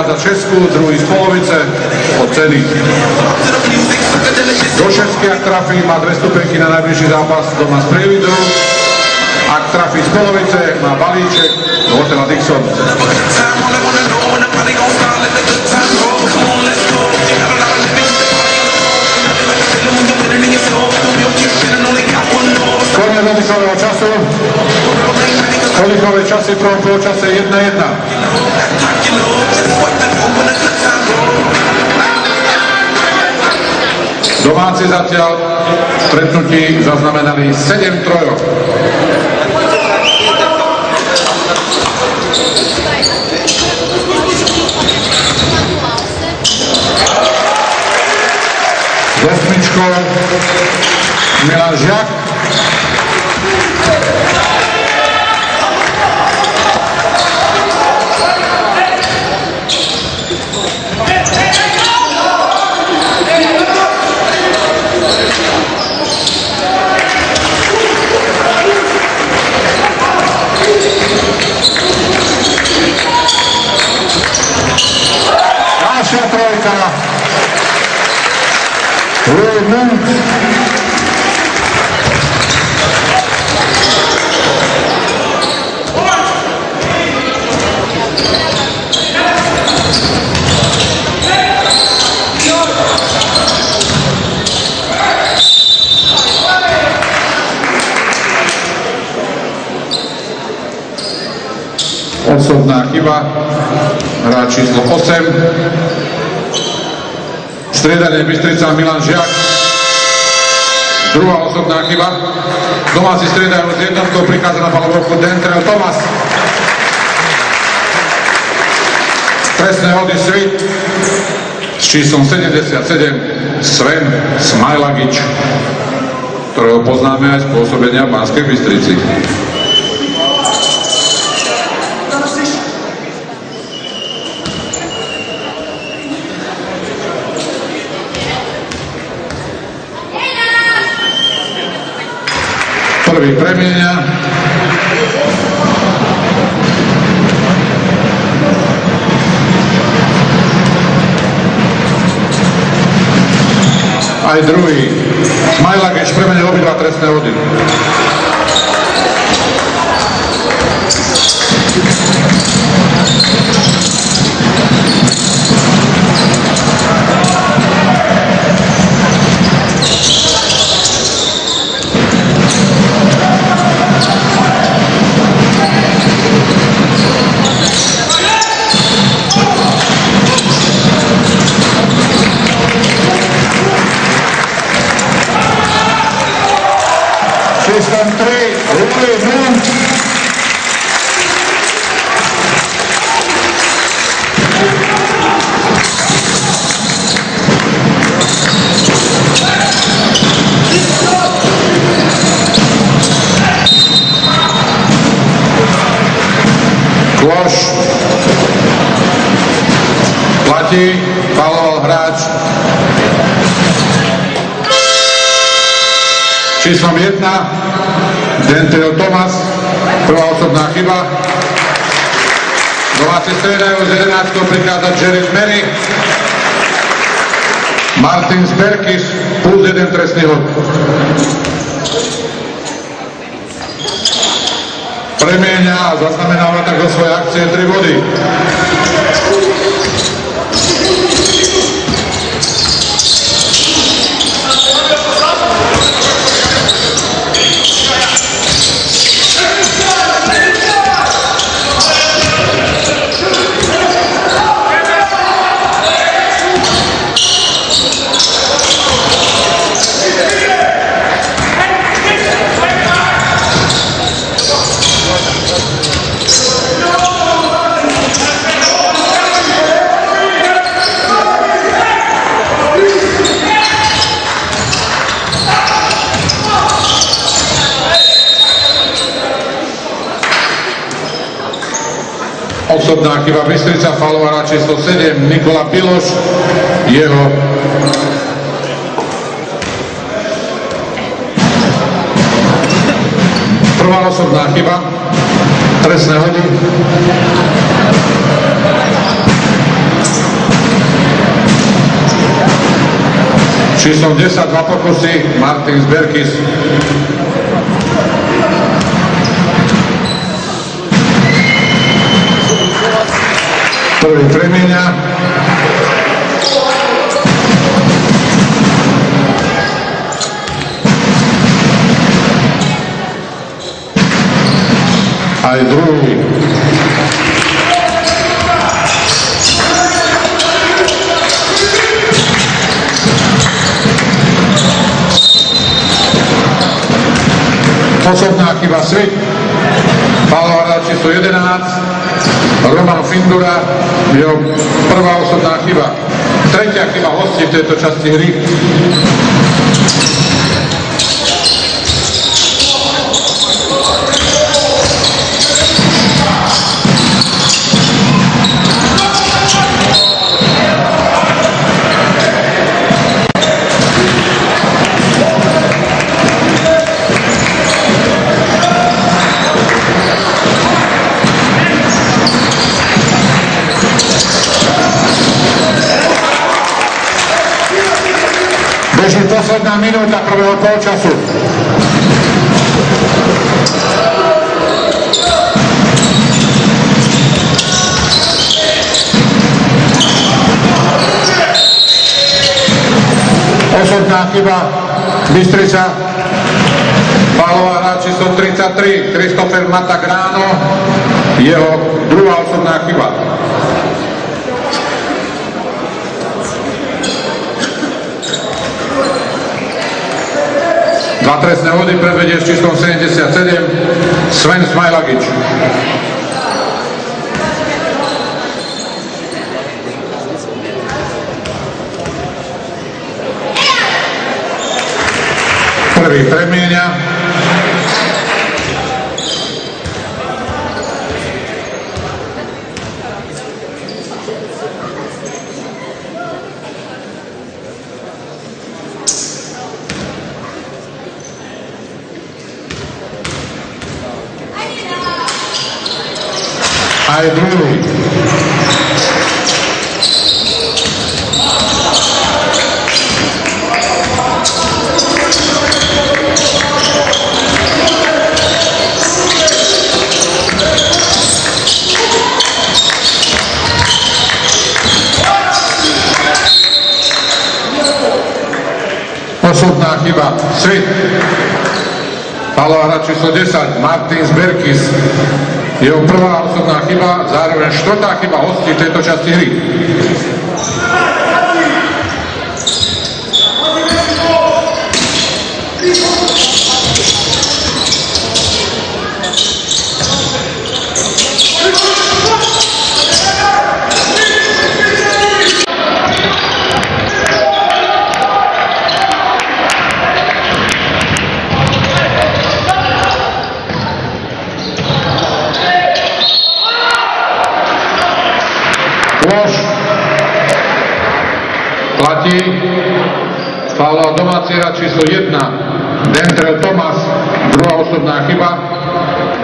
Hádzať šesku, druhý z polovice od ceny. Do šesky, ak trafí, má dve stupenky na najbližší zápas doma z Prievidu. Ak trafí z polovice, má balíček do hotela Dixon. Koniec času. Oddychové časy v prvom poločase 1-1. Domáci zatiaľ stretnutí zaznamenali 7 trojov. S osmičkou Milan Žiak. Ďalšia trojka. Louis Munt. Osobná chyba, hráč číslo 8. Striedanie Bystrica Milan Žiak. Druhá osobná chyba. Domáci striedajú s jednotkou, prichádza na palovku Dentrel Tomas. Trestné hody Svit s číslom 77 Sven Smajlagič, ktorého poznáme aj z pôsobenia v Banskej Bystrici. Prvý premienia. Aj druhý. Smajlagič premenil obidva trestné hody. System Dentel Tomas, prvá osobná chyba. Domáci striedajú z 11. prichádza Jared Mary. Martin Sperkis, plus jeden trestný hod. Premieňa a zaznamenáva tak do svojej akcie 3 body. Chyba Bystrica, falová číslo 7, Nikola Piloš, jeho prvá osobná chyba, trestné hody. Číslom 10, dva pokusy, Martin Zberkis. Aj druhý. Osobná chyba Svit. Palová číslo 11. Roman Findura, jeho prvá osobná chyba. Tretia chyba hosti v tejto časti hry. Posledná minúta prvého polčasu. Osobná chyba Bystrica. Palová hra číslo 33, Kristofer Matagráno. Jeho druhá osobná chyba. Dva trestné hody predvedie s číslom 77 Sven Smajlagič. Prvý premienia. Aj druhý. Osobná chyba. Svit. Palová hra číslo 10. Martin Zberkis. Jeho prvá osobná chyba, zároveň štvrtá chyba hostí v tejto časti hry. Lož platí. Fauloval domáci hra číslo 1 Dentrel Tomas, druhá osobná chyba,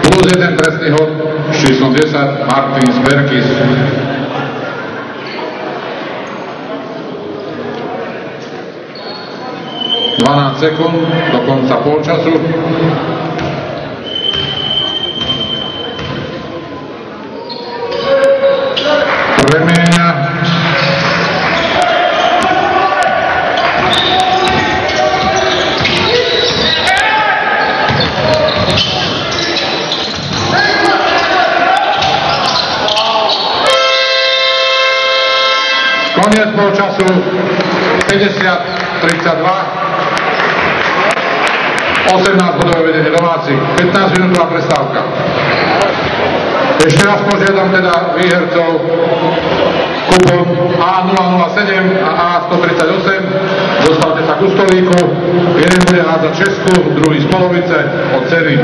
plus jeden trestný hod s číslom 10 Martin Sberkis. Sekúnd do konca polčasu. Premenia. Polčasu 50-32. 18 bodové vedenie domácich. 15 minútová prestávka. Ešte raz požiadam teda výhercov kupon A007 a A138. Zostavte sa ku stolíku. Jeden bude hádzať Česku, druhý z polovice od ceny.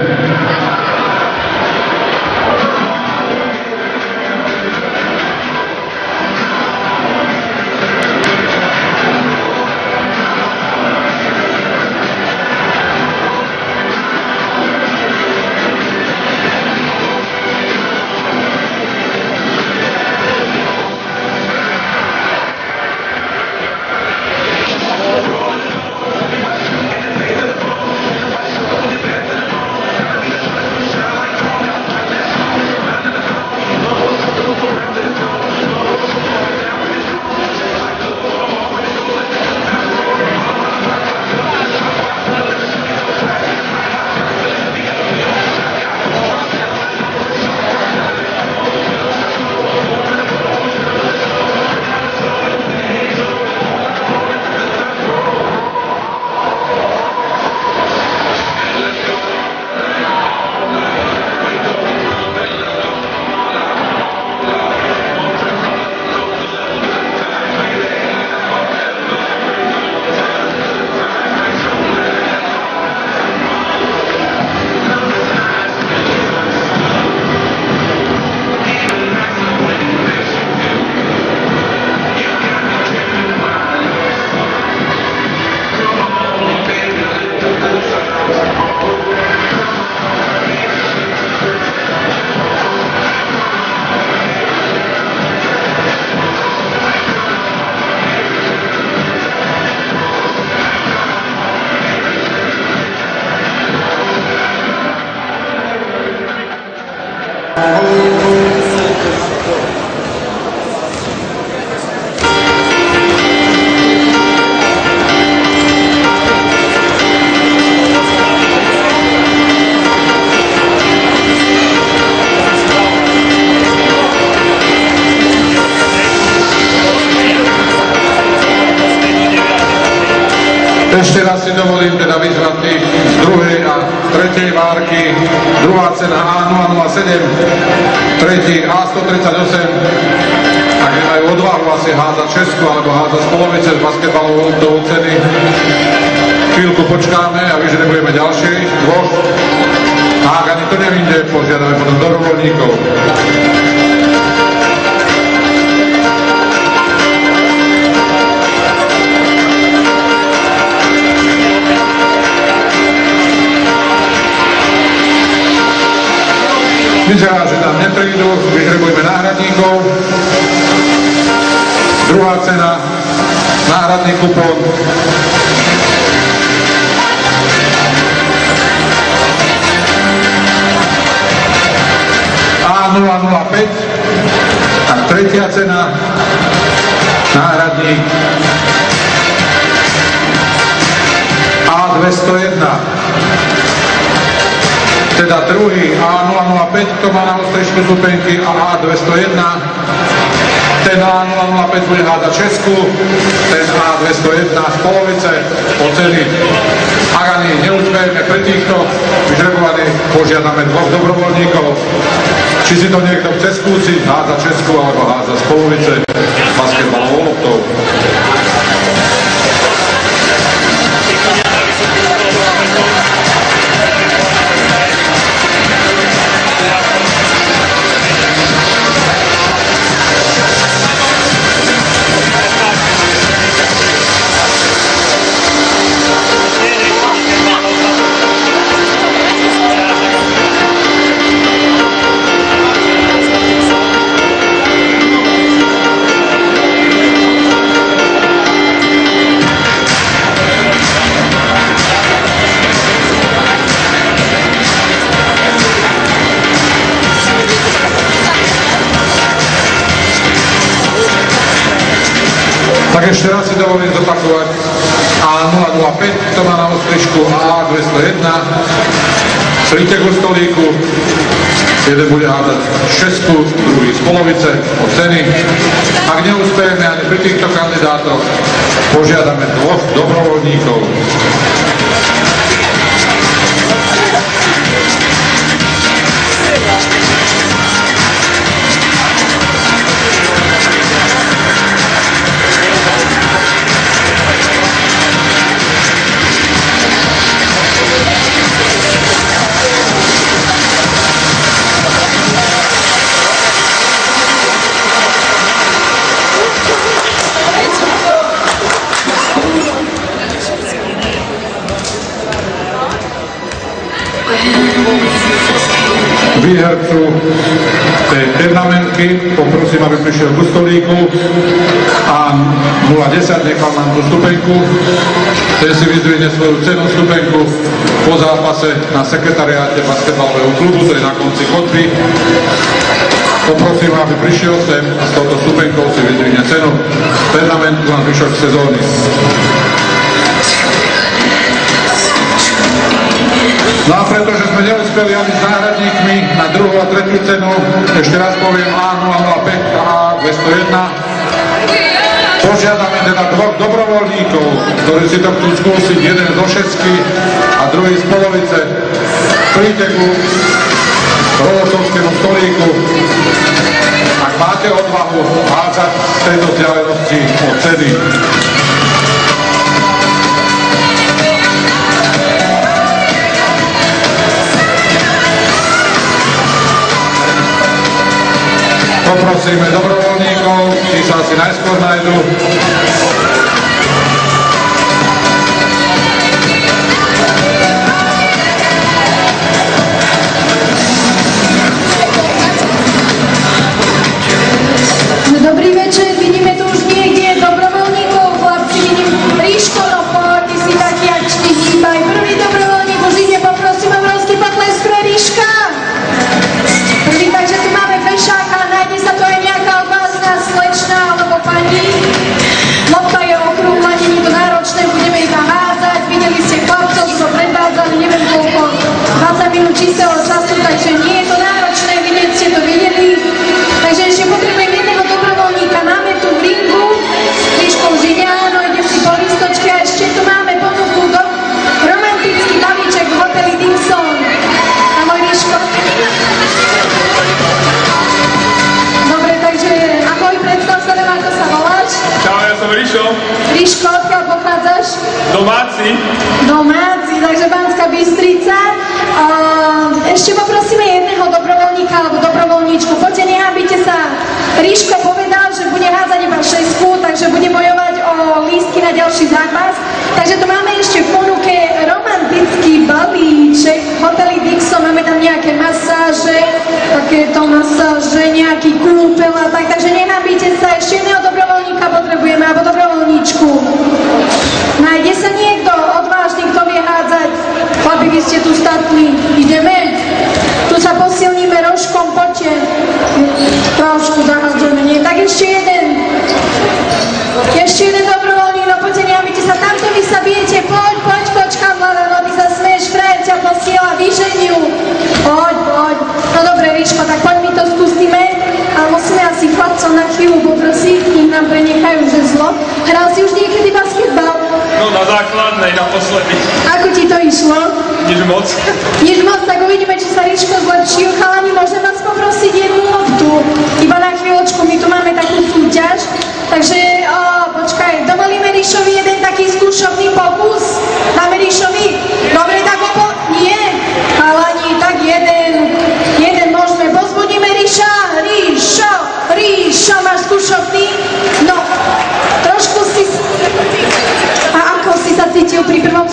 Príďte ku stolíku, jeden bude hádať šestku, druhý z polovice o ceny. Ak neúspejeme ani pri týchto kandidátoch, požiadame dvoch dobrovoľníkov. Prišiel ku stolíku a 010 nechal nám tú stupenku, ten si vyzdvihne svoju cenu stupenku po zápase na sekretariáte basketbalového klubu, to je na konci chodby. Poprosím, aby prišiel sem a s touto stupenkou si vyzdvihne cenu pernamentku na zvyšok sezóny. No a pretože sme neúspeli ani s náhradníkmi na druhú a tretiu cenu, ešte raz poviem A005 a A201, požiadame teda dvoch dobrovoľníkov, ktorí si to chcú skúsiť, jeden zo šesky a druhý z polovice. Príďte ku rolosovskému stolíku, ak máte odvahu hádzať z tejto vzdialenosti o ceny. poprosíme dobrovoľníkov, Σολνίκο της Αθηνάς Κορνάιλου.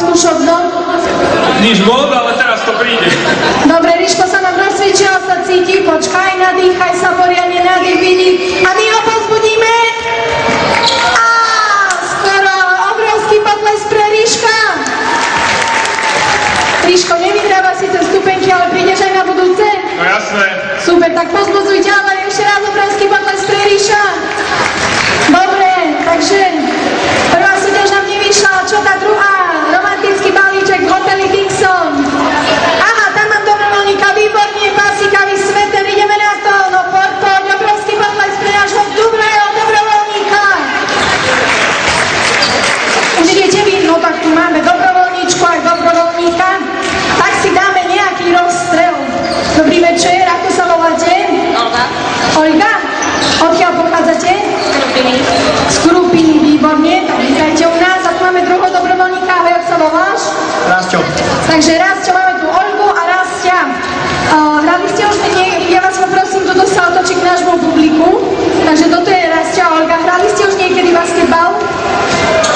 dušo dno? Nič bol, ale teraz to príde. Dobre, Ríško sa nám rozsvičil, sa cíti, počkaj, nadýchaj sa poriadne, nadých vidí a my ho pozbudíme. A skoro obrovský potles pre Ríška. Ríško, nevyhráva síce stupenky, ale prídeš aj na budúce? No jasné. Super, tak pozbudzujte, ale ešte raz obrovský potles pre Ríša. Takže raz, čo máme tu Olgu a raz ťa. Uh, hrali ste už nie, ja vás poprosím, toto sa otočí k nášmu publiku. Takže toto je raz ťa Olga. Hrali ste už niekedy basketbal?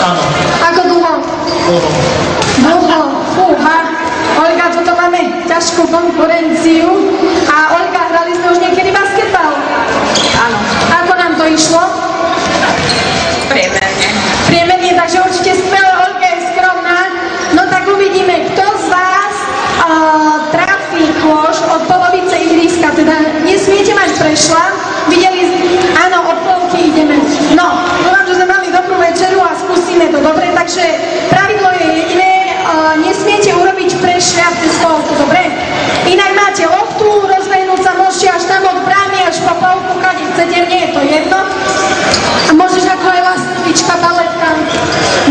Áno. Ako dlho? Dlho. Dlho. Fúha. Olga, toto máme ťažkú konkurenciu. ten videli, áno, od polky ideme. No, dúfam, že sme mali dobrú večeru a skúsime to, dobre? Takže pravidlo je jediné, nesmiete urobiť prešľap cez polovku, dobre? Inak máte loptu, rozbehnúť sa môžete až tam od brány, až po polku, kade chcete, nie je to jedno. A môžeš ako elastička, baletka.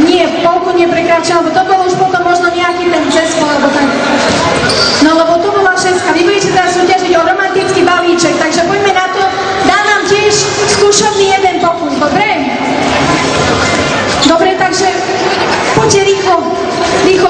Nie, polku neprekračujem, lebo to bol už potom možno nejaký ten cez alebo tak. ayer, dijo,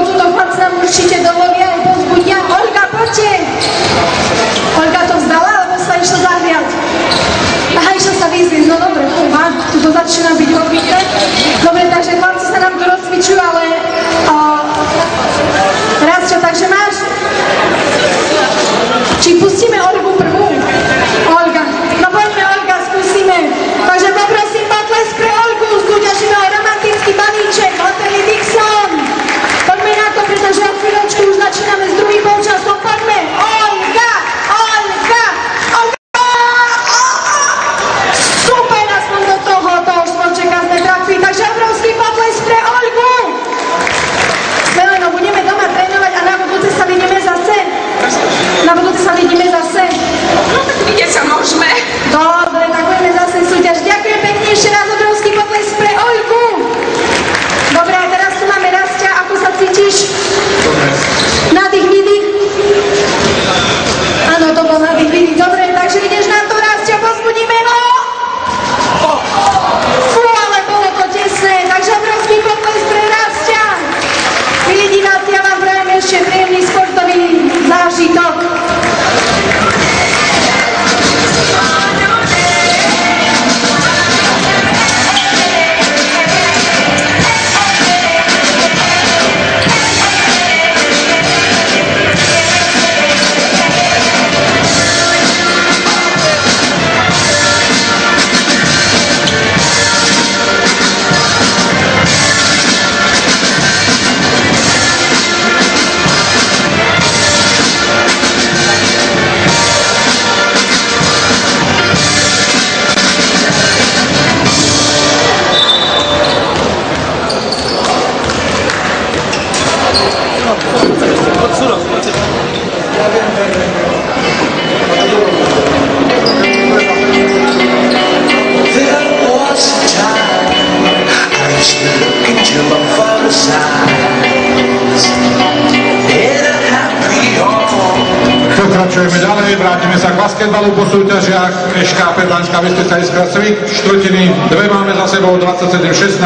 SKP Banská Bystrica Iskra Cvik, štvrtiny, dve máme za sebou 27-16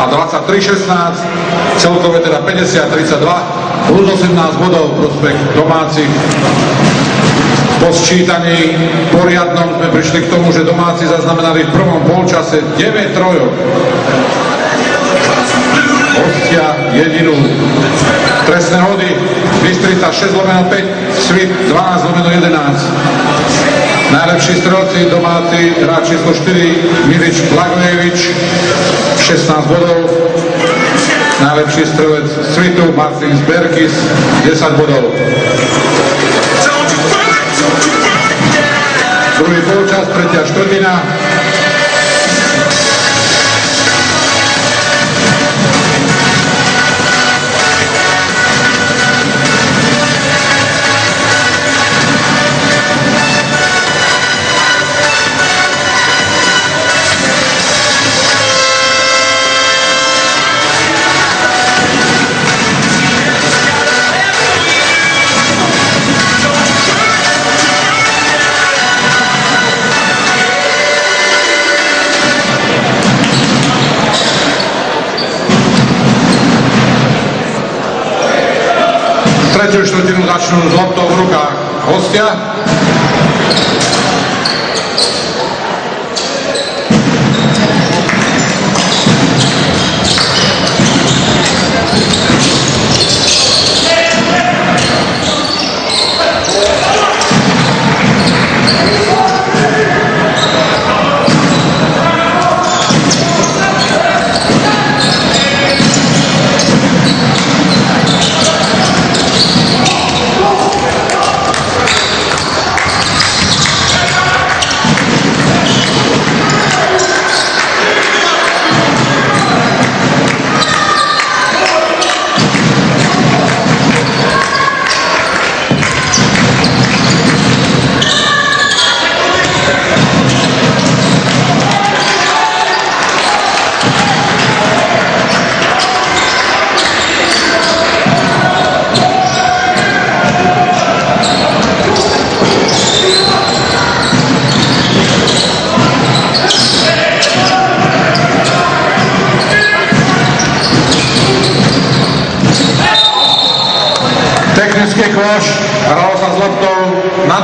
a 23-16, celkové teda 50-32, plus 18 bodov prospech domácich. Po sčítaní poriadnom sme prišli k tomu, že domáci zaznamenali v prvom polčase 9 trojok. Hostia jedinú. Trestné hody Bystrica 6 lomeno 5, Svit 12 lomeno 11. Najlepší strelci domáci hráč číslo 4 Milič Blagojevič 16 bodov. Najlepší strelec Svitu Martin Berkis 10 bodov. Druhý polčas, tretia štvrtina.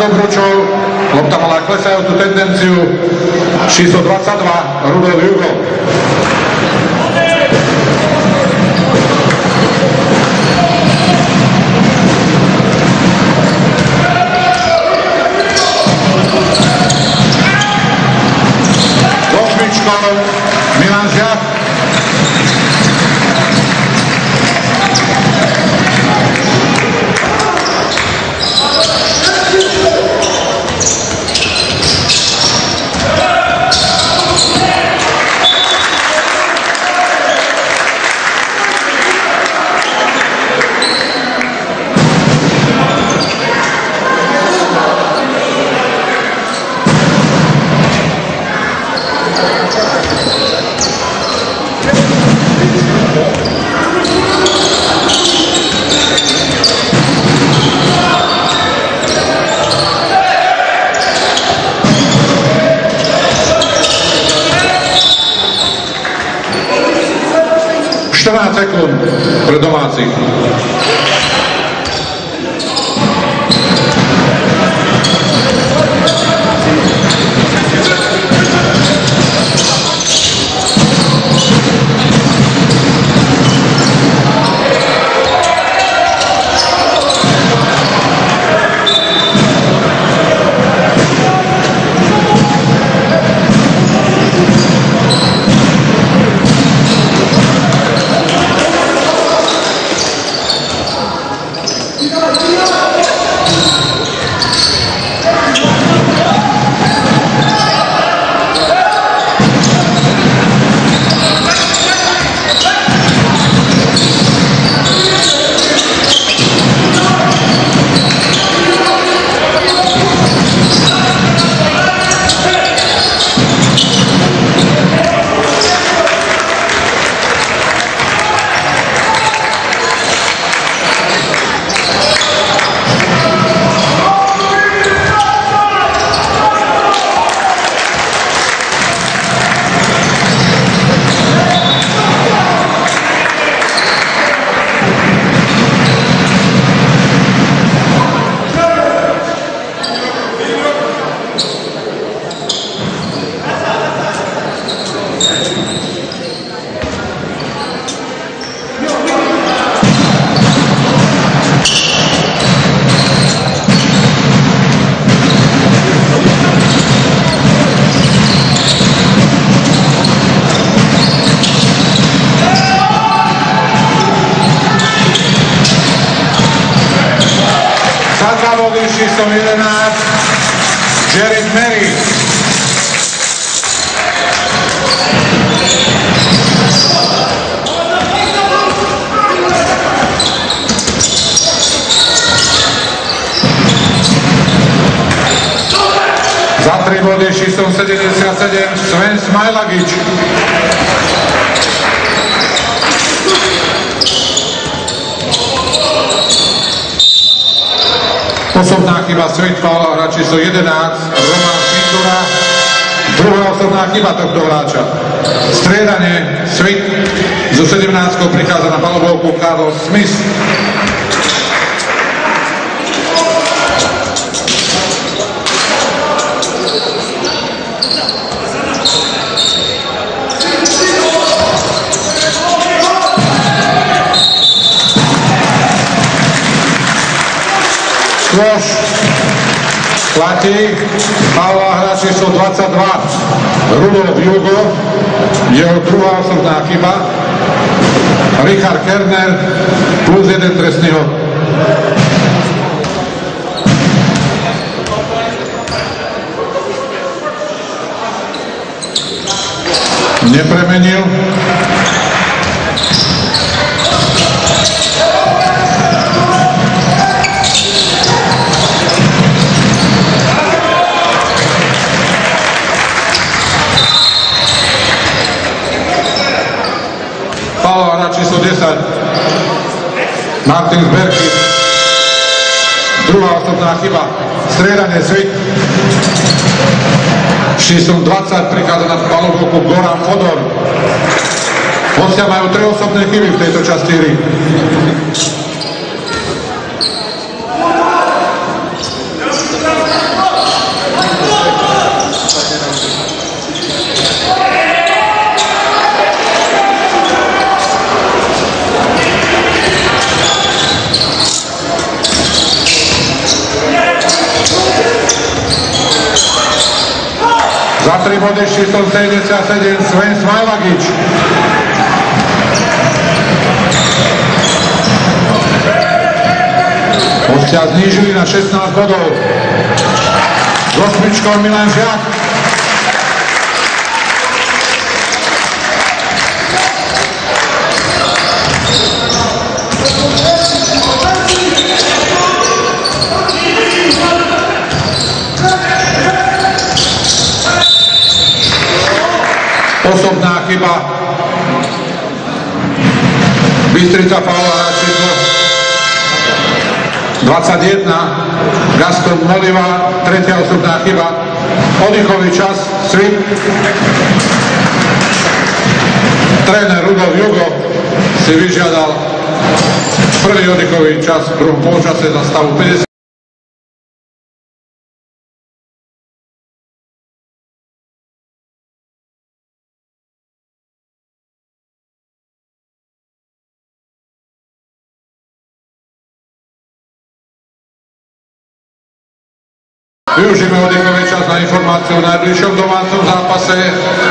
Nad obručou, lopta mala klesajúcu tendenciu, číslo 22, Rudolf Jugo. Martin Zberky. Druhá osobná chyba. Striedanie Zvik. Číslom 20 prichádza na palovku Goran Fodor. Hostia majú tri osobné chyby v tejto časti hry. Za 3 body číslom 77 Sven Smajlagič. Hostia znížili na 16 bodov. S Milan Žiak. Osobná chyba. Bystrica Paula číslo 21. Gaston Moliva, tretia osobná chyba. Oddychový čas, svip. Tréner Rudolf Jugo si vyžiadal prvý oddychový čas v druhom polčase za stavu 50. na informáciu o najbližšom domácom zápase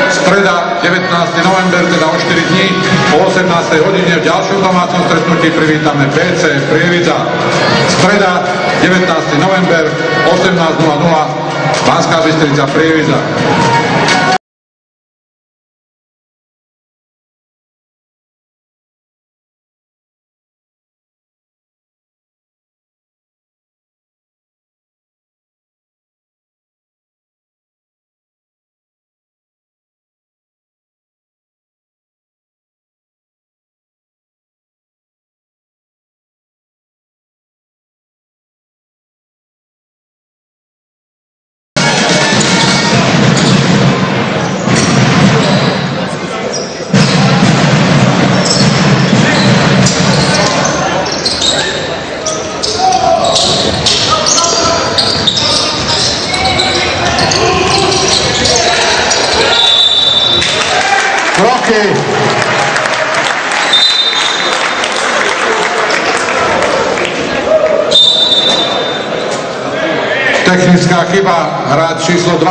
streda 19. november, teda o 4 dní o 18. hodine v ďalšom domácom stretnutí privítame BC Prievidza. Streda 19. november 18.00 Banská Bystrica Prievidza.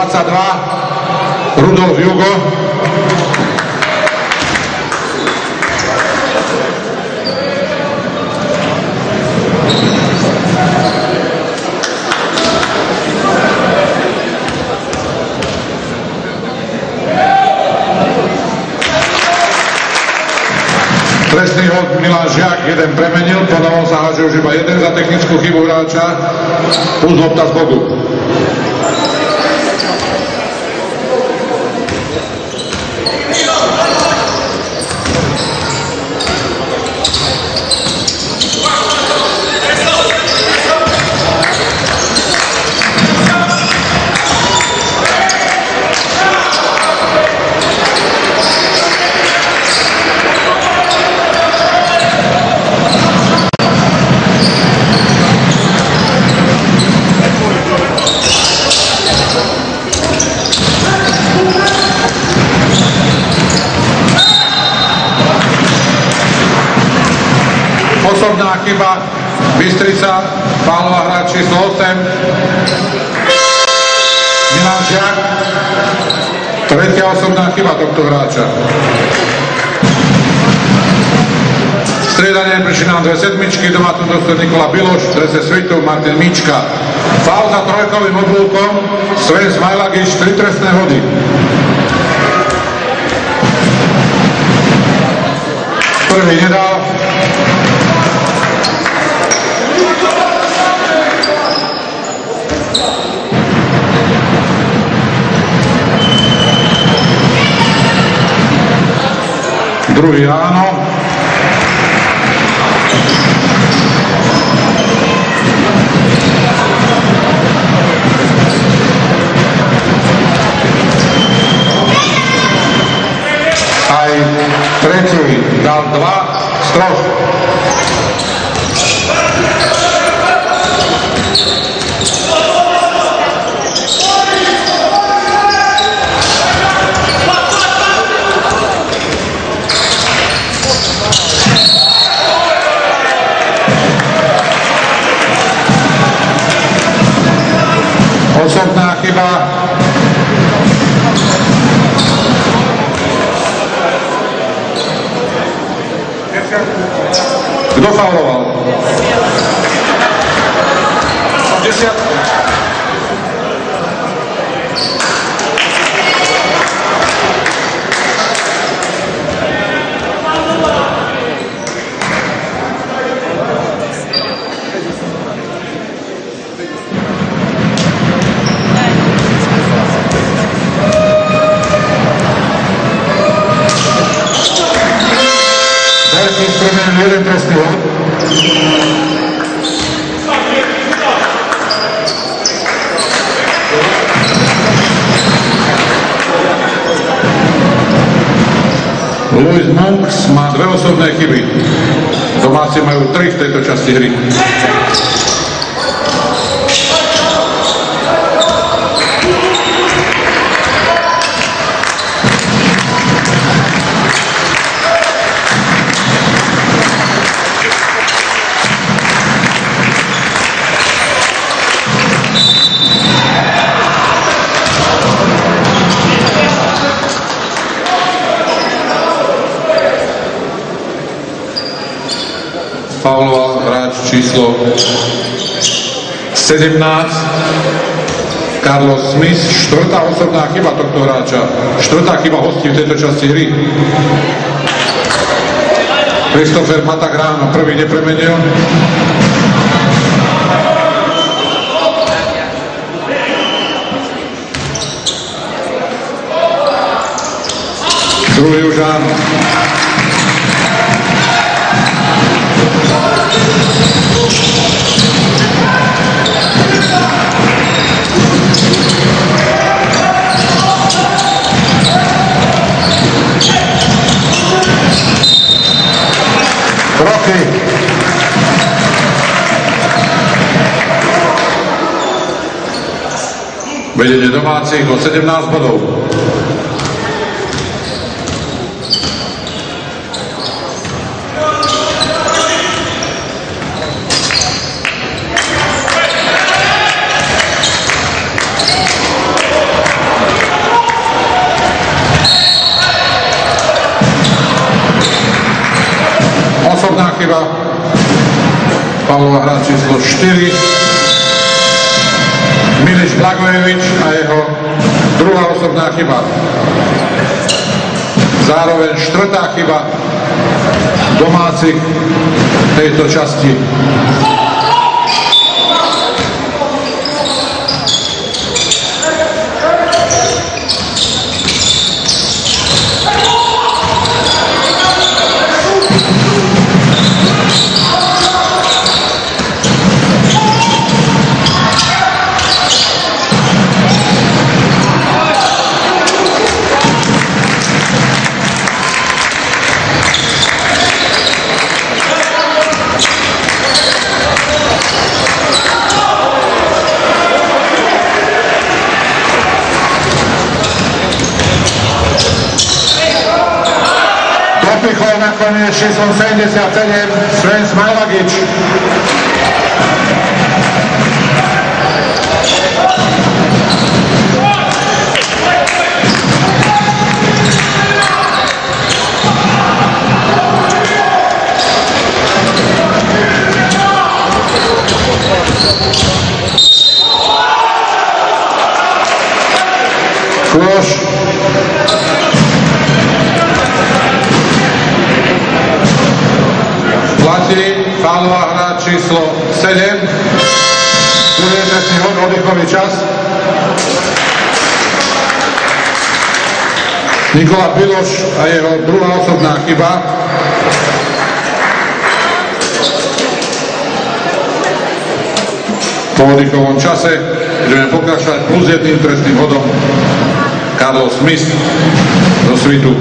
22 Rudolf Jugo. Trestný hod Milan Žiak jeden premenil, po novom sa háže už iba jeden za technickú chybu hráča, plus lopta z boku. Tohto hráča. Striedanie prišli nám dve sedmičky, tu dostal Nikola Biloš, v drese Svitu, Martin Mička. Faul za trojkovým obľúkom, Sven Smajlagiš, tri trestné hody. Prvý nedal, Druiano. Ai 3 dal 2 dve osobné chyby. Domáci majú tri v tejto časti hry. Pavlova, hráč číslo 17, Carlos Smith, štvrtá osobná chyba tohto hráča, štvrtá chyba hostí v tejto časti hry. Christopher Matagrán prvý nepremenil. Druhý už áno. Vedenie domácich o 17 bodov. tejto časti. najbliższej sąsiednie z Jaceniem Sven Smajlagic. Proszę. Halová hra číslo 7. Budeme si hod oddychový čas. Nikola Piloš a jeho druhá osobná chyba. Po oddychovom čase budeme pokračovať plus jedným trestným hodom. Karlo Smith zo Svitu.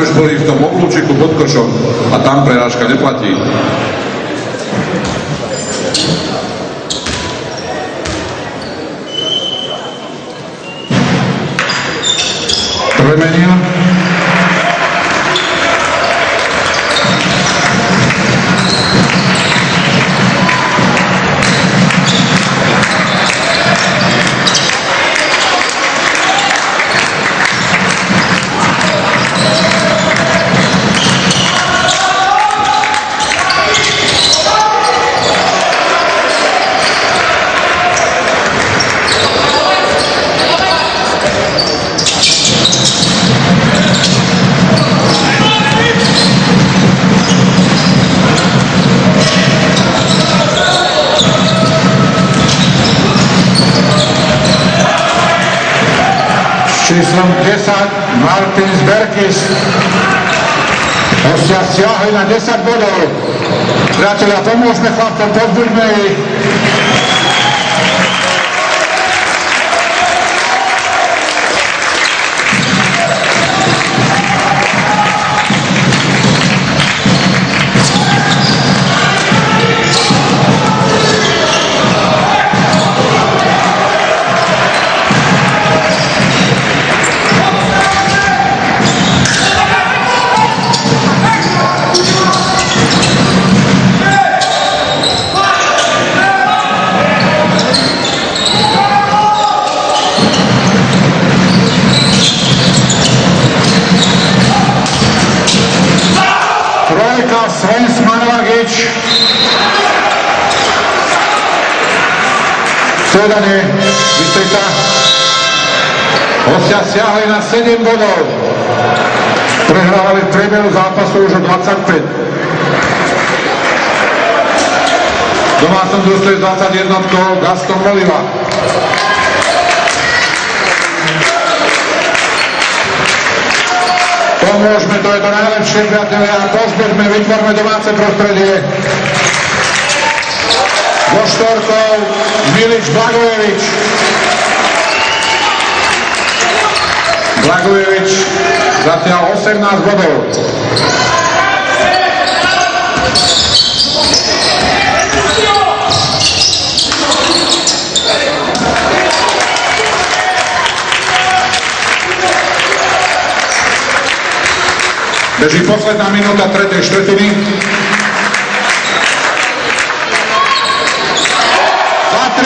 Још Борив, Том Облучи, Кубот Кошон, а там прерашка не плати. povedané, Bystrica hostia siahli na 7 bodov. Prehrávali v priebehu zápasu už o 25. V domácom družstve s 21 Gaston Moliva. Pomôžme, to je to najlepšie, priatelia. Pozbeďme, vytvorme domáce prostredie. So štvorkou Milič Blagojevič. Blagojevič zatiaľ 18 bodov. Beží posledná minúta tretej štvrtiny.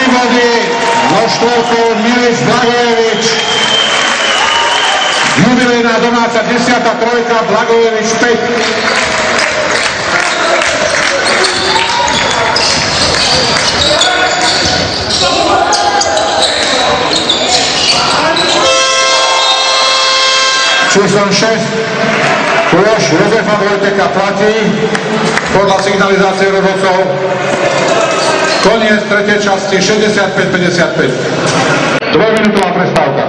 Za tri body so štvorkou Milič Blagojevič. Jubilejná domáca desiata trojka Blagojevič 5. Číslom 6 Kôž Jozefa Vojteka platí podľa signalizácie rozhodcov. Koniec tretej časti 65-55. Dvojminútová prestávka.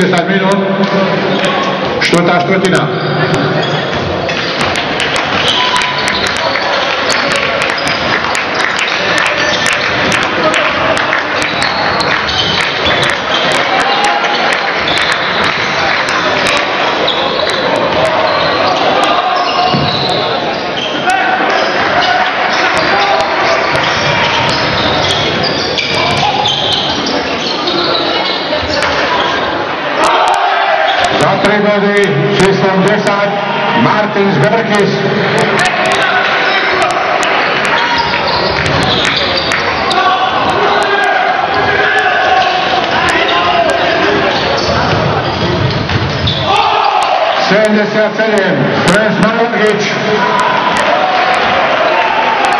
Κωνσταντίνο στο τα Ταστροτινά. 67. Franz Marogič.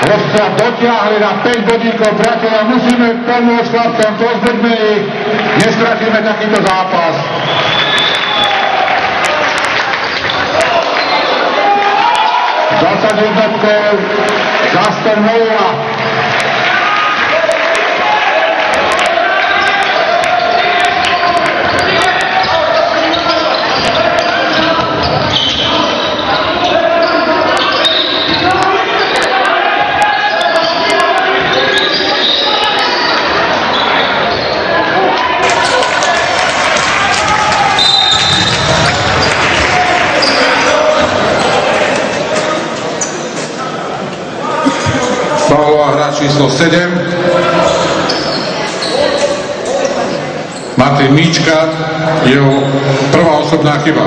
Rozca dotiahli na 5 bodíkov, priateľa, musíme pomôcť chlapcom, pozbuďme ich, nestratíme takýto zápas. Zasa jednotkou, Zastan Moura. Číslo 7. Martin Míčka, jeho prvá osobná chyba.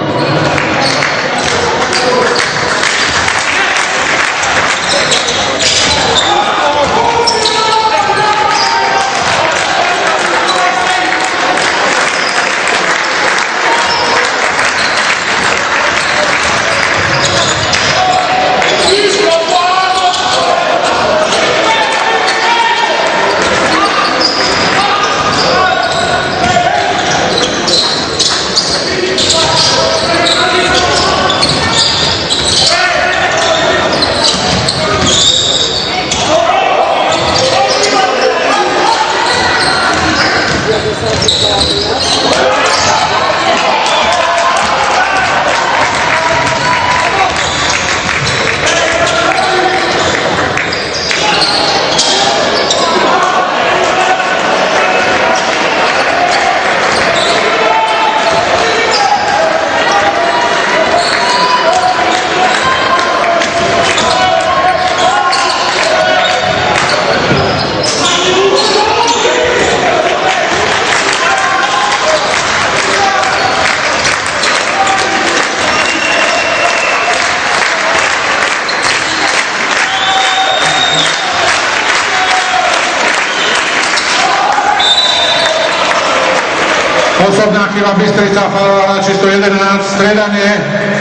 Osobná chyba Bystrica, faulová číslo 11, stredanie,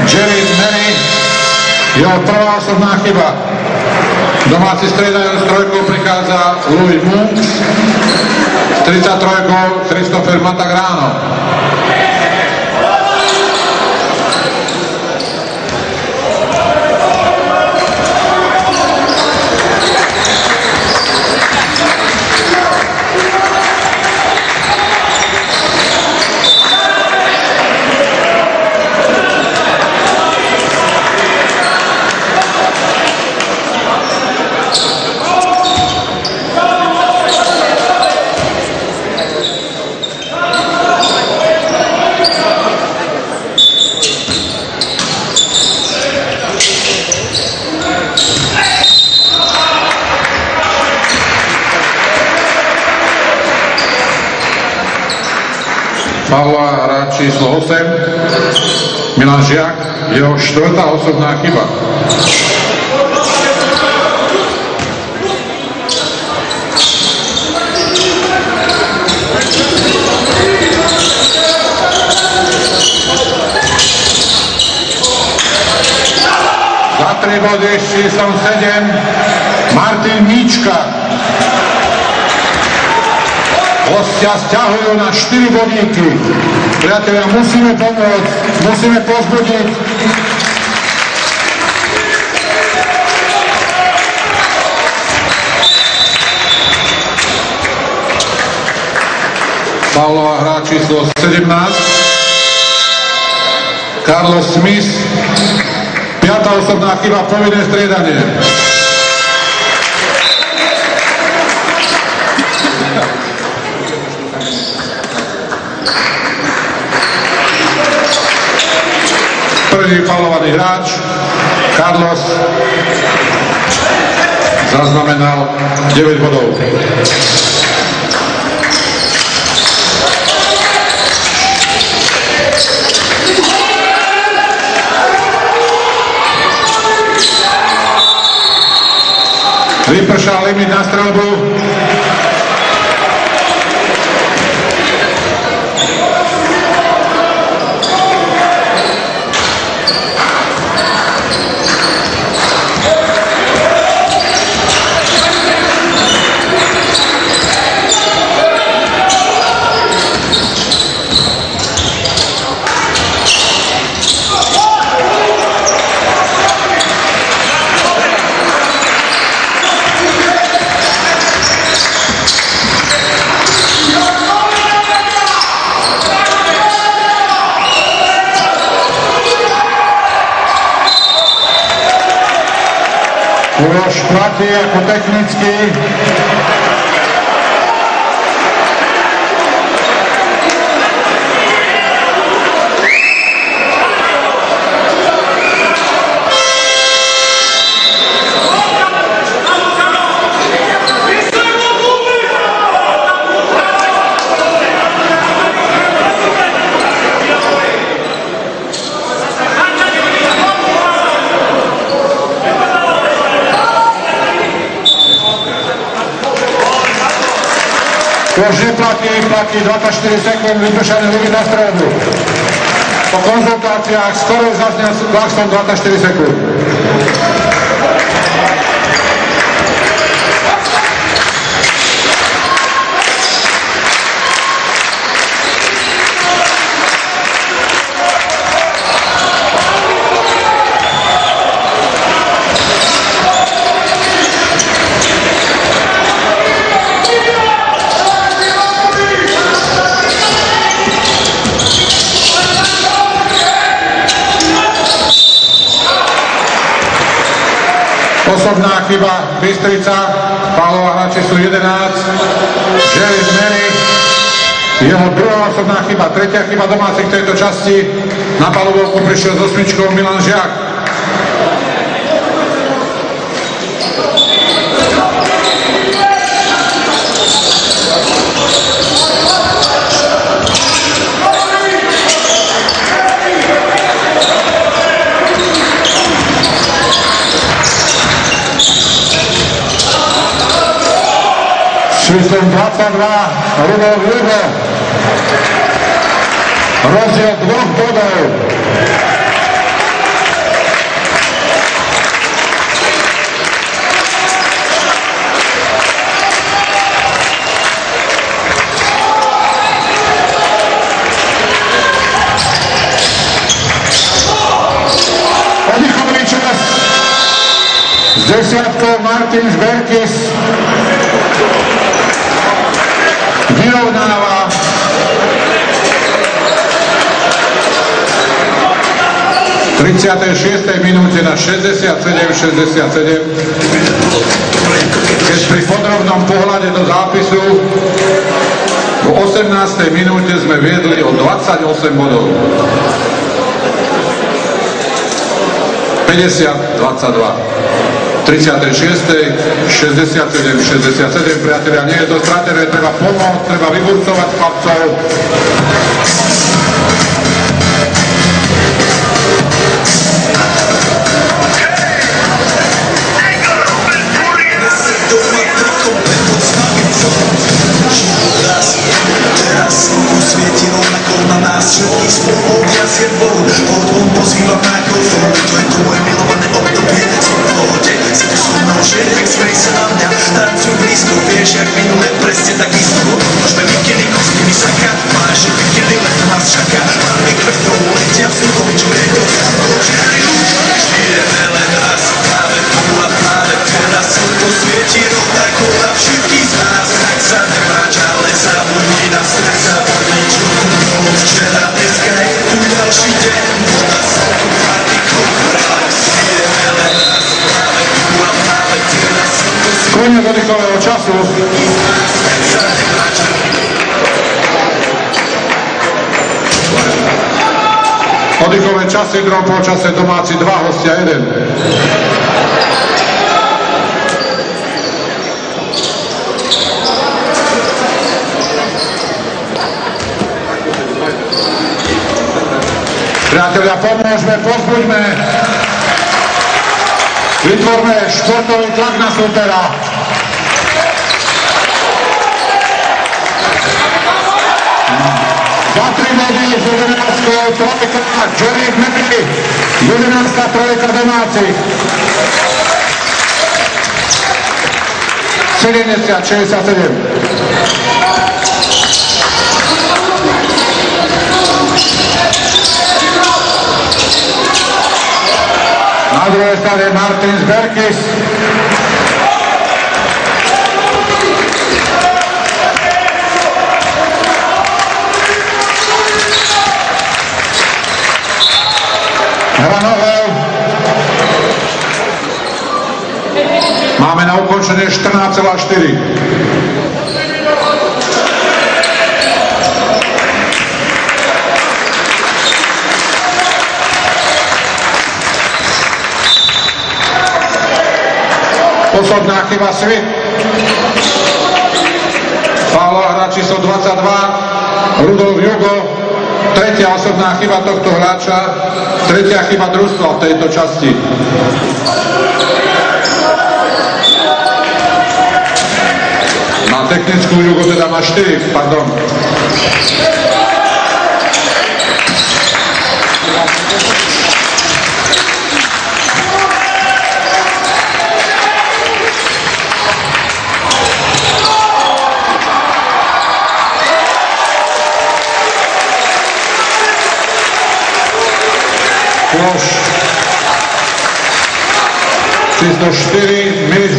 Jerry Mary, jeho prvá osobná chyba. Domáci stredajú s trojkou prichádza Louis Munks, s 33 Christopher Matagrano. Pavla hra číslo 8, Milan Žiak, jeho štvrtá osobná chyba. Za tri body s číslom 7 Martin Míčka. Hostia stiahujú na 4 bodíky. Priatelia, musíme pomôcť, musíme pozbudiť. Pavlová hra číslo 17. Carlos Smith. Piatá osobná chyba, povinné striedanie. Prvý falovaný hráč, Carlos, zaznamenal 9 bodov. Vypršal limit na strelbu. Uroš platí ako technický. Už neplatí, platí 24 sekúnd vypršané limit na stredu. Po konzultáciách skoro zaznel klakson 24 sekúnd. Osobná chyba Bystrica, Pavlova hráči sú 11, Jerry zmeny, jeho druhá osobná chyba, tretia chyba domácich v tejto časti, na palubovku prišiel s osmičkou Milan Žiak. Číslom 22 Rudolf Jugo. Rozdiel dvoch bodov. Oddychový čas 36. minúte na 67-67 keď pri podrobnom pohľade do zápisu v 18. minúte sme viedli o 28 bodov 50-22 36. 67, 67, priatelia, nie je to stratené, treba pomôcť, treba vyburcovať chlapcov. Všetkých spolu objazie Bohu Potom pozývam na konfort To je tvoje milované obdobie. Si v pohode, si tu so mnou Všetek smej sa na mňa. Tancuj blízko, vieš jak minule Presne tak isto. Môžeme bikiny, kostýmy, saka Máš že bikiny, leto nás čaká. Máme kvetov, letia vzduchom Čo je to Žijeme len raz Práve tu a práve teraz Slnko svieti rovnako na všetkých z nás Dneska je tu ďalší deň Voda slnko, party, koľko relax Žijeme len raz Práve tu a práve teraz Slnko svieti Koniec oddychového času. tak sa nemráč Oddychové časy, druhom polčase domáci 2, hostia 1. Priatelia, pomôžme, pozbuďme. Vytvorme športový tlak na supera. Za tri body s 11 trojka Jerry Mary, 11 trojka domáci. 70, 67. druhej strane Martin Zberkis. Hranovel. Máme na ukončenie 14,4. Posledná chyba Svit. Fálová hra číslo 22, Rudolf Jugo. Tretia osobná chyba tohto hráča, tretia chyba družstva v tejto časti. Na technickú, Jugo teda má 4, pardon. Koš. Číslo 4, Milič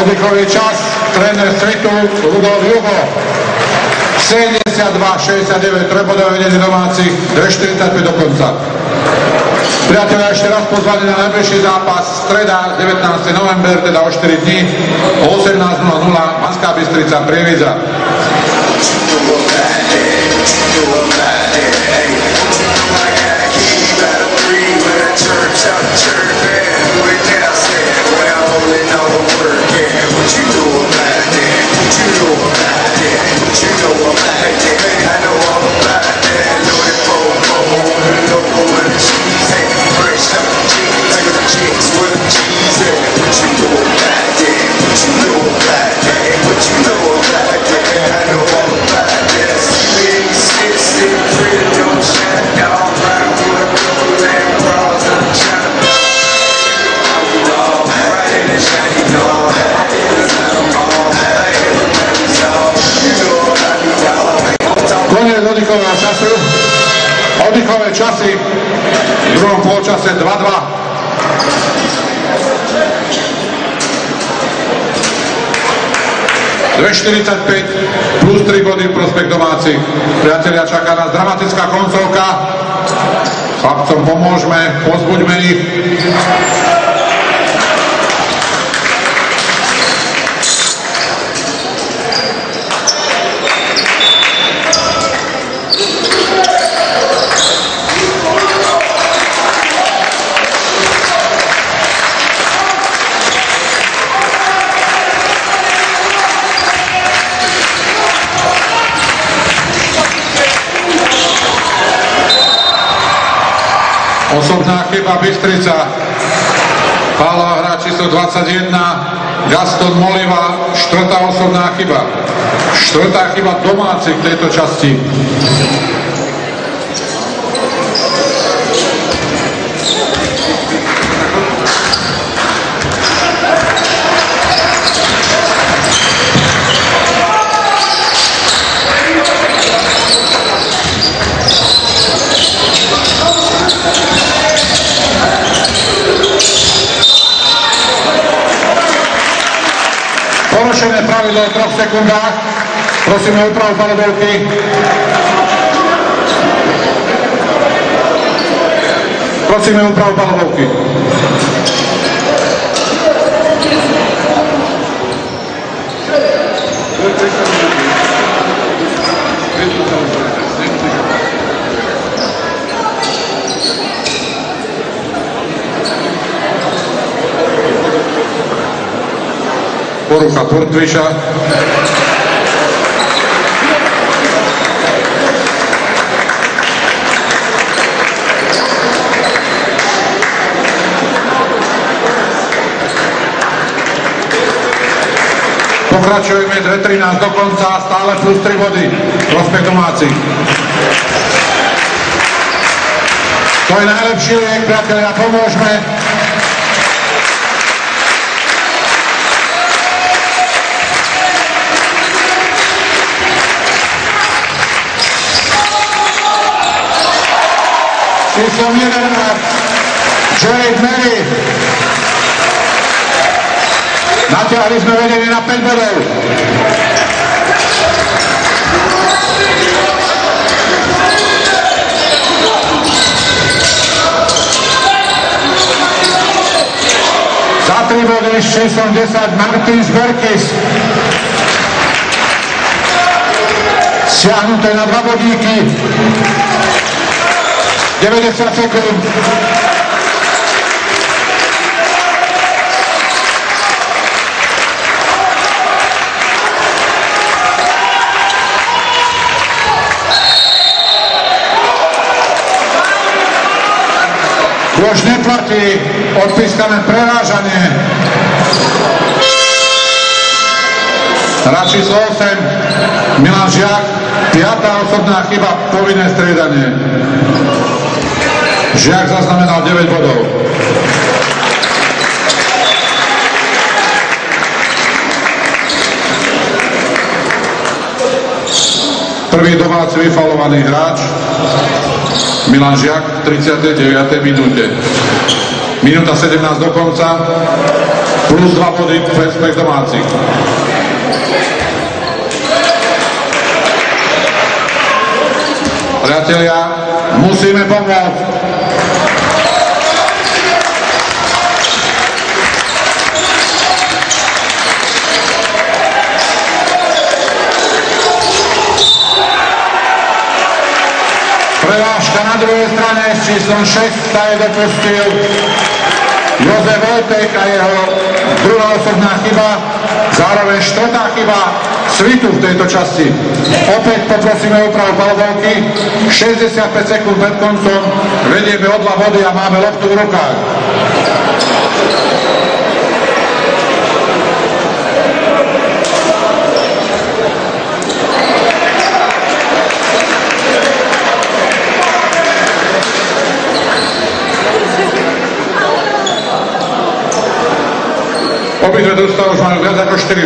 Oddychový čas, tréner Stretu, Rudolf Jugo. 72-69, trebodové vedenie domácich, 2.45 do konca. Priatelia, ešte raz pozvali na najbližší zápas, streda, 19. november, teda o 4 dní, o 18.00, Banská Bystrica, Prievidza. you know I'm you know I'm you know I'm. Plus 3 body v prospech domácich. Priatelia, čaká nás dramatická koncovka. Chlapcom pomôžme, pozbuďme ich. Chyba Bystrica. Pálová hra číslo 21, Gaston Moliva, štvrtá osobná chyba. Štvrtá chyba domáci v tejto časti. Porušené pravidlo v troch sekundách. Prosím o úpravu palubovky. Prosíme o Porucha Portviša. Pokračujeme 2.13 do konca, stále plus 3 body. Prospech domácich. To je najlepší liek, priatelia, pomôžme. Číslo 11, Jared Mary. Natiahli sme vedenie na 5 bodov. Za 3 body s číslom 10 Martin Zberkis. Siahnuté na dva bodíky. 90 sekúnd. Už neplatí, odpískame prerážanie. Hra číslo 8, Milan Žiak, piatá osobná chyba, povinné striedanie. Žiak zaznamenal 9 bodov. Prvý domáci vyfalovaný hráč, Milan Žiak v 39. minúte. Minúta 17 do konca, plus 2 body v prospech domácich. Priatelia, musíme pomôcť. Prevážka na druhej strane s číslom 6 sa je dopustil Jozef Vojtek a jeho druhá osobná chyba, zároveň štvrtá chyba svitu v tejto časti. Opäť poprosíme úpravu palbovky, 65 sekúnd pred koncom, vedieme o dva body a máme loptu v rukách. Obidve družstva už majú viac ako 4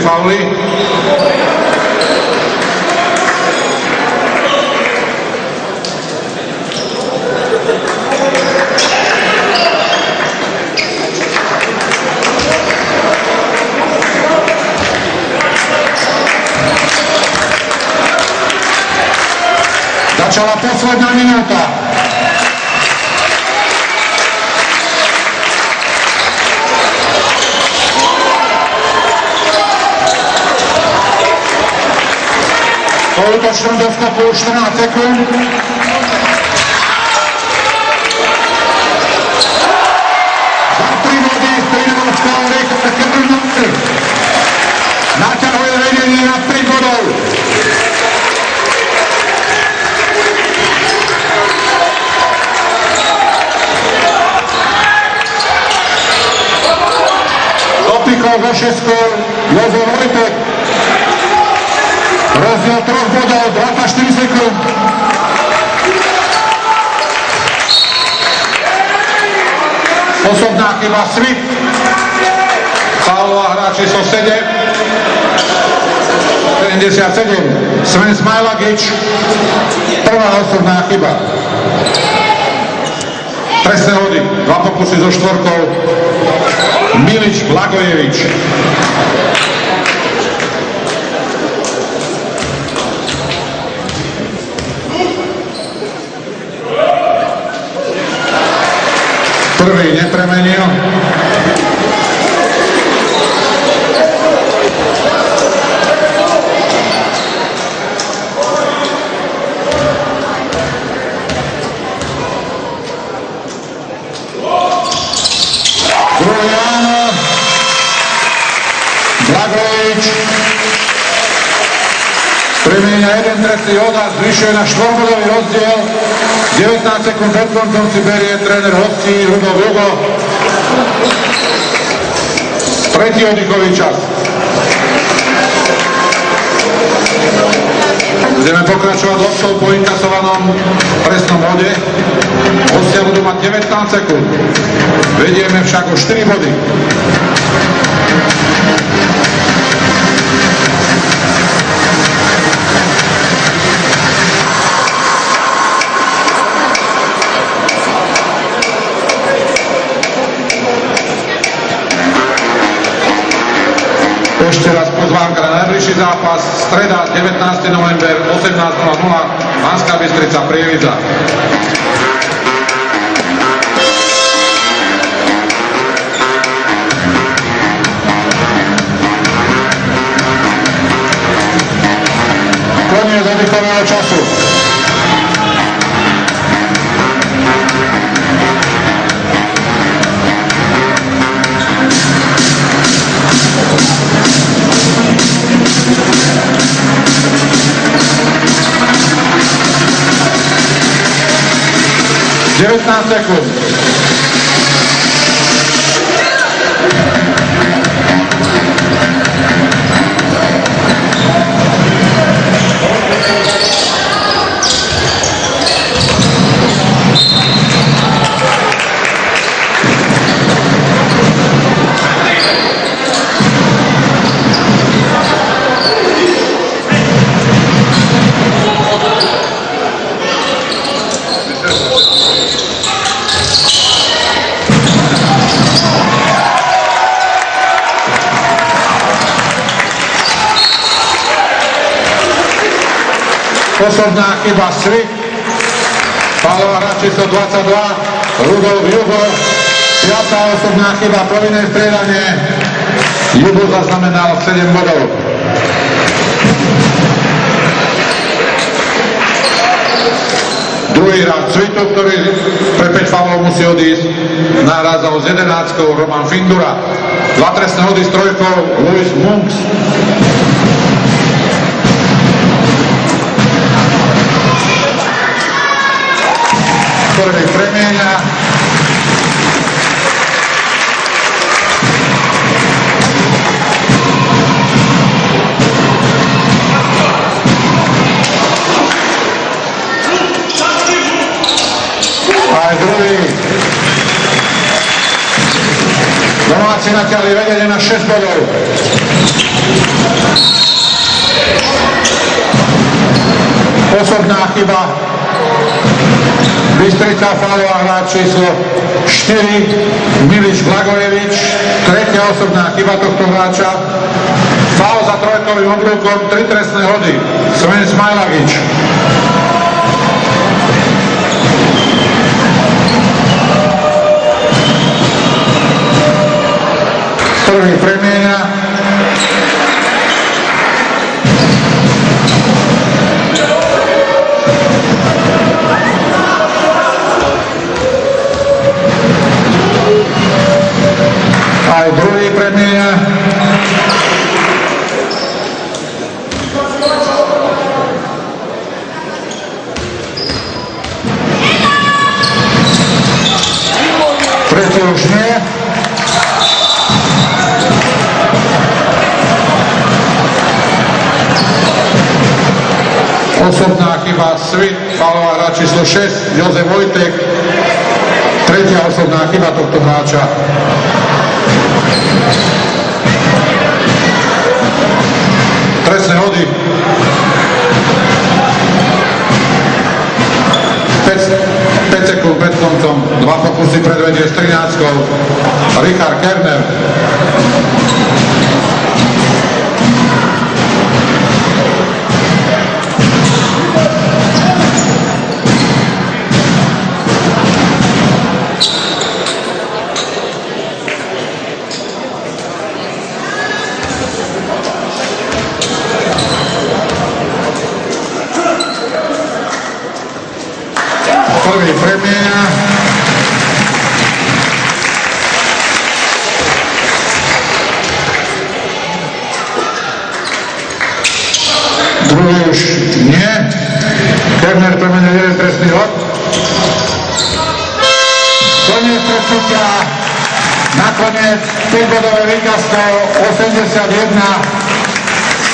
Po útočnom doskoku 14 sekúnd. Za 3 body z 13 Rejko Kebrnovi. Naťahuje vedenie na 5 bodov. Topikov vo šeskor, Jozo Vojtek. Rozdiel troch bodov, 24 sekúnd. Osobná chyba Svit. Faulová hra číslo 7. 77. Sven Smajlagič. Prvá osobná chyba. Trestné hody. Dva pokusy so štvorkou. Milič Blagojevič. Prvý nepremenil. Druhý áno. Blagovič. Premenia jeden trestný odhad, zvyšuje na štvorbodový rozdiel. 19 sekúnd pred koncom si berie tréner hostí Rudolf Jugo. Tretí oddychový čas. Budeme pokračovať loptou po inkasovanom presnom bode. Hostia budú mať 19 sekúnd. Vedieme však o 4 body. Pozvánka na najbližší zápas, streda 19. november 18.00, Banská Bystrica, Prievidza. 19 sekúnd. Posledná chyba Svit. Pálová hra číslo 22. Rudolf Jugo. Piatá osobná chyba, povinné striedanie. Jugo zaznamenal 7 bodov. Druhý hráč Svitu, ktorý pre 5 faulov musí odísť, nahrázal s 11 Roman Findura. Dva trestné hody s trojkou Luis Munks. Ktorý premieňa. Aj druhý. Domáci natiahli vedenie na 6 bodov. Osobná chyba Bystrica Falová hráč číslo 4, Miliš Blagojevič, tretia osobná chyba tohto hráča. Faul za trojkovým obrúkom, tri trestné hody. Sven Smajlagič. Prvý premieňa. Aj druhý premieňa. Tretí už nie. Osobná chyba Svit, falová hra číslo 6, Jozef Vojtek. Tretia osobná chyba tohto hráča. Trestné hody. 5, 5 sekúnd pred koncom, dva pokusy predvedie s 13. Richard Kerner.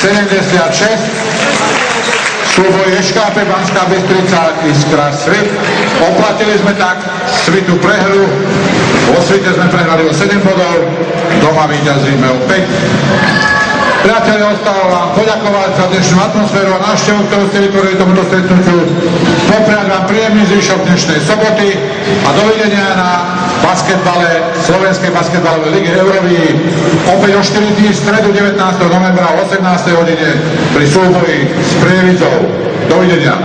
76. Súboj Eškápe, Banská Bystrica, Iskra, Svit. Oplatili sme tak Svitu prehru. Vo Svite sme prehrali o 7 bodov, doma vyťazíme o 5. Priatelia, ostáva vám poďakovať za dnešnú atmosféru a návštevu, ktorú ste vytvorili tomuto stretnutiu. Popriať vám príjemný zvyšok dnešnej soboty a dovidenia na basketbale, Slovenskej basketbalovej ligy Eurovii. Opäť o 4 dní v stredu 19. novembra o 18. hodine pri súboji s Prievicou. Dovidenia.